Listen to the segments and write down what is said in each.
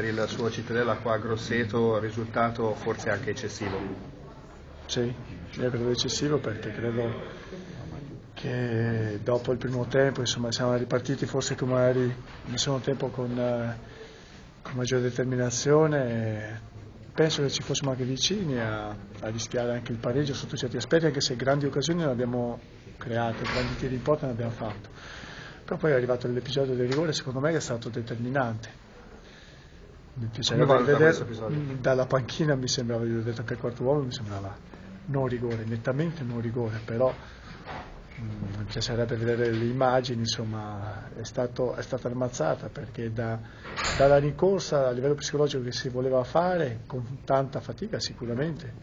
per il suo Cittadella qua a Grosseto, risultato forse anche eccessivo. Sì, io credo eccessivo perché credo che dopo il primo tempo insomma, siamo ripartiti forse come magari nel secondo tempo con, eh, con maggiore determinazione. Penso che ci fossimo anche vicini a, a rischiare anche il pareggio sotto certi aspetti, anche se grandi occasioni non abbiamo creato, grandi tiri in porta non abbiamo fatto. Però poi è arrivato l'episodio del rigore, secondo me è stato determinante. Mi valuta vedere, episodio? dalla panchina mi sembrava, io ho detto anche al quarto uomo, mi sembrava non rigore, nettamente non rigore, però mm, mi piacerebbe vedere le immagini, insomma è, stato, è stata ammazzata perché da- dalla rincorsa a livello psicologico che si voleva fare, con tanta fatica sicuramente,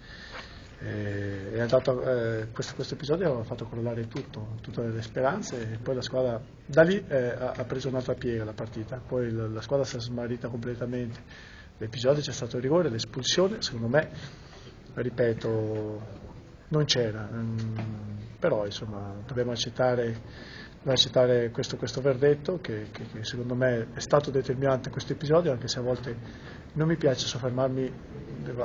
eh, andato, eh, questo, questo episodio aveva fatto crollare tutto, tutte le speranze e poi la squadra da lì eh, ha, ha preso un'altra piega la partita, poi la, la squadra si è smarrita completamente, l'episodio c'è stato il rigore, l'espulsione, secondo me, ripeto, non c'era, mm, però insomma dobbiamo accettare, accettare questo, questo verdetto che, che- che secondo me è stato determinante in questo episodio, anche se a volte non mi piace soffermarmi,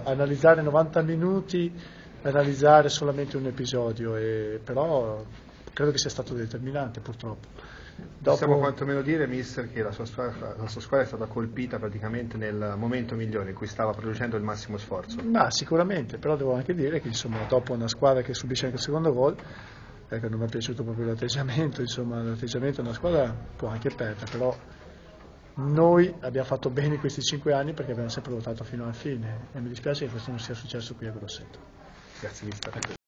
analizzare 90 minuti, analizzare solamente un episodio, e- però credo che sia stato determinante purtroppo. Possiamo Dopo- quantomeno dire, mister, che la sua, squadra, la sua squadra è stata colpita praticamente nel momento migliore in cui stava producendo il massimo sforzo. Ma sicuramente, però devo anche dire che insomma, dopo una squadra che subisce anche il secondo gol, ecco, non mi è piaciuto proprio l'atteggiamento, insomma, l'atteggiamento di una squadra può anche perdere, però noi abbiamo fatto bene questi cinque anni perché abbiamo sempre lottato fino alla fine e mi dispiace che questo non sia successo qui a Grosseto. Grazie mister.